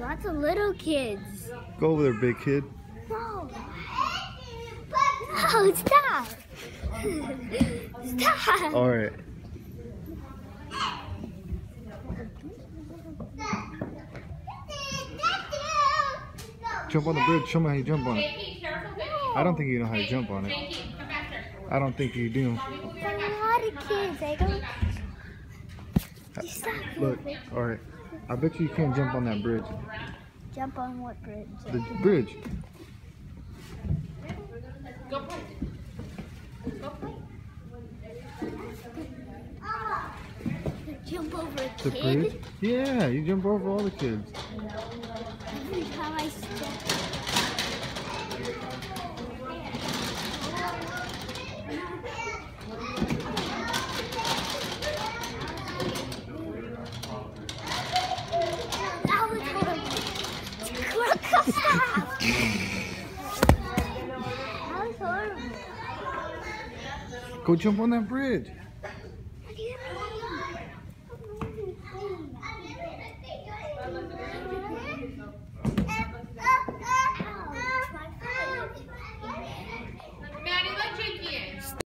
lots of little kids. Go over there, big kid. No. No, stop. Stop. All right. Jump on the bridge. Show me how you jump on it. Jakey, careful, baby. I don't think you know how to jump on it. Jakey, come back here. I don't think you do. A lot of kids. I don't. Stop. Look. All right. I bet you you can't jump on that bridge. Jump on what bridge? The bridge. Go play. Go play. Jump over a The kid. bridge? Yeah, you jump over all the kids. Every time I step. Go jump on that bridge.